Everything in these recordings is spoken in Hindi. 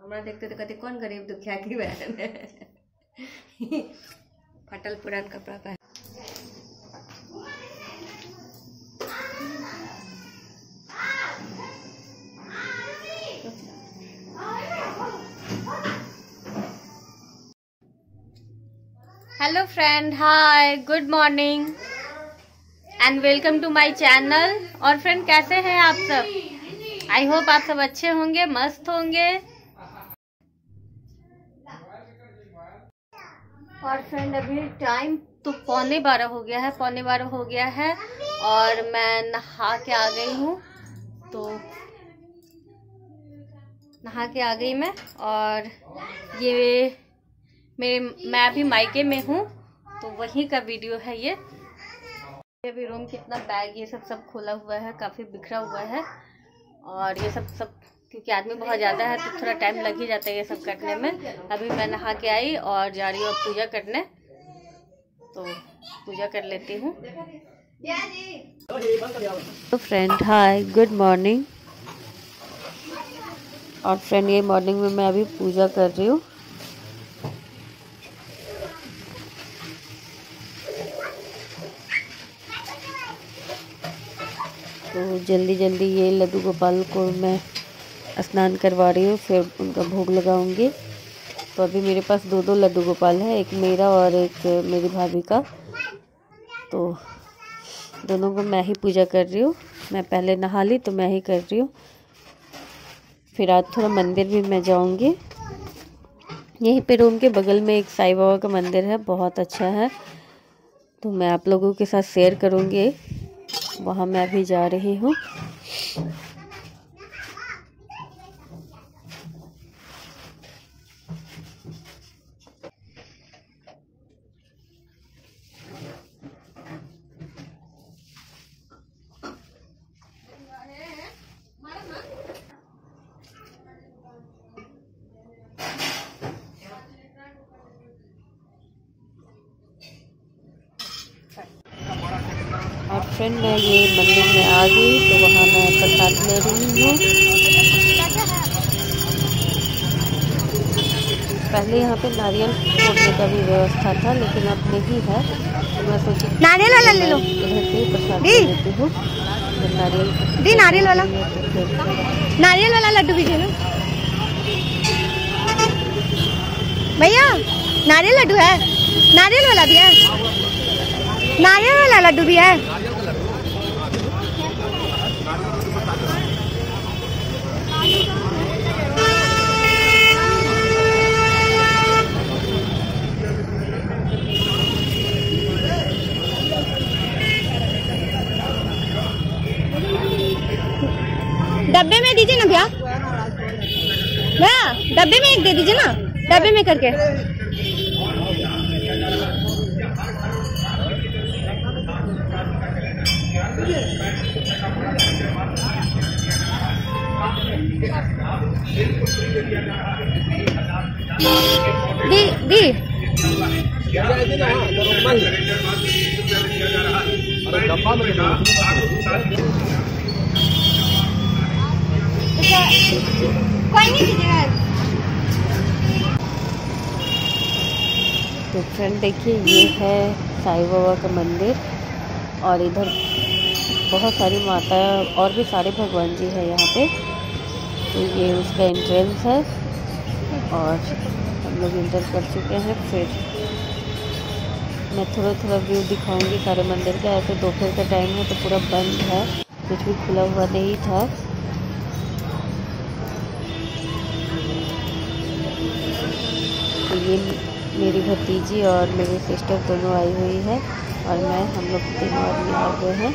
हमरा देखते तो कहते कौन गरीब दुखिया की बहन है? फटल पुरान कपड़ा पहन hello friend hi good morning and welcome to my channel और फ्रेंड कैसे हैं आप सब? आई होप आप सब अच्छे होंगे, मस्त होंगे। और फ्रेंड अभी टाइम तो पौने बारह हो गया है, पौने बारह हो गया है और मैं नहा के आ गई हूँ। तो नहा के आ गई मैं और ये मेरे मैं अभी मायके में हूँ तो वहीं का वीडियो है ये। अभी रूम कितना बैग ये सब सब खोला हुआ है, काफ़ी बिखरा हुआ है और ये सब सब क्योंकि आदमी बहुत ज़्यादा है तो थोड़ा टाइम लग ही जाता है ये सब करने में। अभी मैं नहा के आई और जा रही हूँ पूजा करने। तो पूजा कर लेती हूँ। तो फ्रेंड हाय गुड मॉर्निंग और फ्रेंड ये मॉर्निंग में मैं अभी पूजा कर रही हूँ। तो जल्दी जल्दी ये लड्डू गोपाल को मैं स्नान करवा रही हूँ, फिर उनका भोग लगाऊँगी। तो अभी मेरे पास दो दो लड्डू गोपाल है, एक मेरा और एक मेरी भाभी का। तो दोनों को मैं ही पूजा कर रही हूँ। मैं पहले नहा ली तो मैं ही कर रही हूँ। फिर आज थोड़ा मंदिर भी मैं जाऊँगी। यहीं पे रूम के बगल में एक साईं बाबा का मंदिर है, बहुत अच्छा है। तो मैं आप लोगों के साथ शेयर करूँगी। वहाँ मैं अभी जा रही हूँ। फ्रेंड मैं ये मंदिर में आ गई तो वहाँ मैं प्रसाद ले रही हूँ। पहले यहाँ पे नारियल फोड़ने का भी व्यवस्था था लेकिन अब नहीं है। तो मैं सोची नारियल वाला ले लो। इधर से प्रसाद ले लेती हूँ। जब नारियल दी नारियल वाला। तो नारियल वाला लड्डू भी लो। भैया नारियल लड्डू है। नारियल वाला भी है। नारियल वाला लड्डू भी है। डब्बे में दीजिए ना भैया। भैया, डब्बे में एक दे दीजिए ना। डब्बे में करके। दी दी। तो फ्रेंड देखिए, ये है साईं बाबा का मंदिर और इधर बहुत सारी माता और भी सारे भगवान जी है यहाँ पे। तो ये उसका एंट्रेंस है और हम लोग इंटर कर चुके हैं, फिर मैं थोड़ा थोड़ा व्यू दिखाऊँगी सारे मंदिर का। ऐसे दोपहर का टाइम है तो पूरा बंद है, कुछ भी खुला हुआ नहीं था। तो ये मेरी भतीजी और मेरी सिस्टर दोनों आई हुई है और मैं, हम लोग तीनों आदमी आ गए हैं।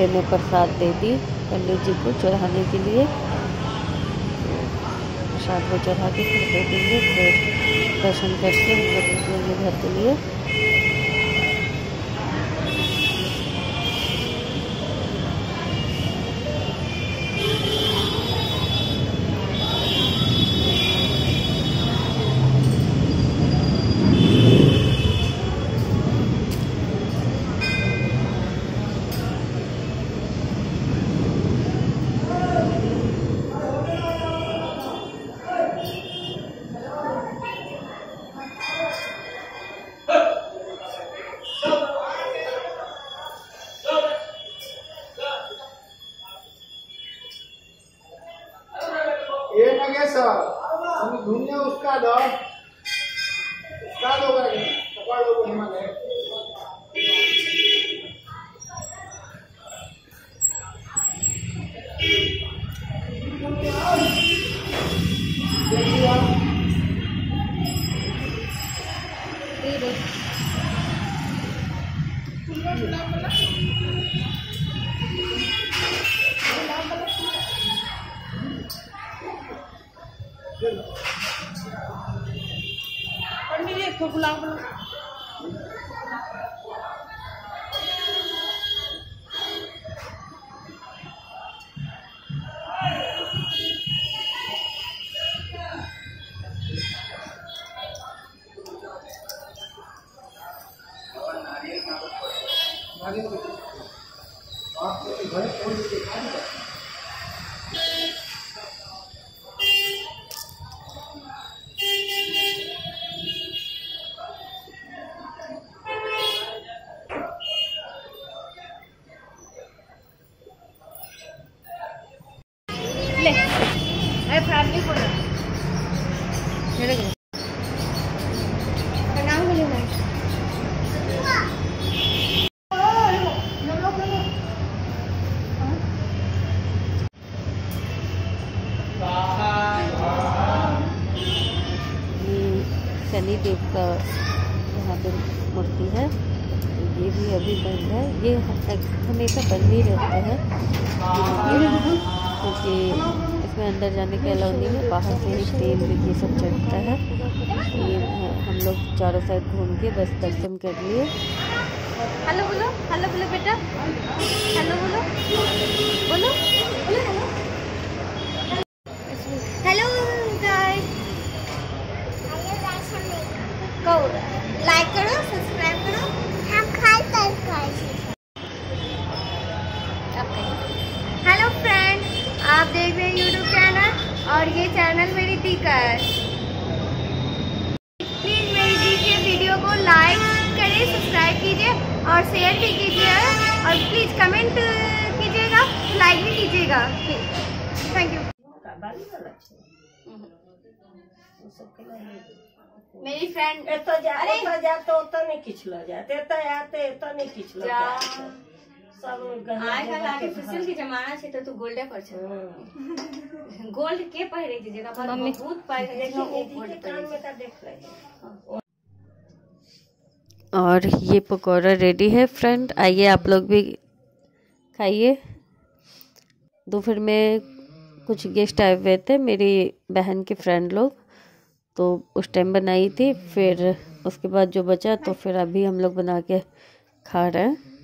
और में प्रसाद दे दी पंडित जी को चढ़ाने के लिए। प्रसाद को चढ़ा के फिर दे देंगे, फिर दर्शन करके हम लोग घर के लिए। पकड़ लो प्रणाम बोलिए मैं ये शनि देव का यहाँ पे मूर्ति है। ये भी अभी बंद है। ये ह- हमेशा बंद ही रहता है। क्योंकि इसमें अंदर जाने के अलाउ नहीं है, बाहर से ही तेल ये सब चढ़ता है। तो ये हम लोग चारों साइड घूम के बस दर्शन कर लिए। हेलो बोलो हेलो बोलो बेटा। हेलो बोलो। बोलो हेलो। गाइस लाइक करो सब्सक्राइब करो। हम खाई हेलो फ्रेंड आप देख रहे और ये चैनल मेरी दी का है। प्लीज़ मेरी दी के वीडियो को लाइक करें सब्सक्राइब कीजिए और शेयर भी कीजिए और प्लीज़ कमेंट कीजिएगा लाइक भी कीजिएगा। थैंक यू मेरी फ्रेंड एतऽ जा अरे! ओतऽ जा तऽ ओतऽ नहि जायत एतऽ आयत तऽ एतऽ नहि किछु लऽ आर्टिफिशियल के जमाना छै तू गोल्डे पर छै गोल्ड के पहिरे छै जेकरा पास बहुत पाइ रहै ओ गोल्ड कान में का देख रहे और ये पकौड़ा रेडी है फ्रेंड आइए आप लोग भी खाइए। दोपहर में कुछ गेस्ट आए हुए थे मेरी बहन के फ्रेंड लोग। तो उस टाइम बनाई थी फिर उसके बाद जो बचा तो फिर अभी हम लोग बना के खा रहे हैं।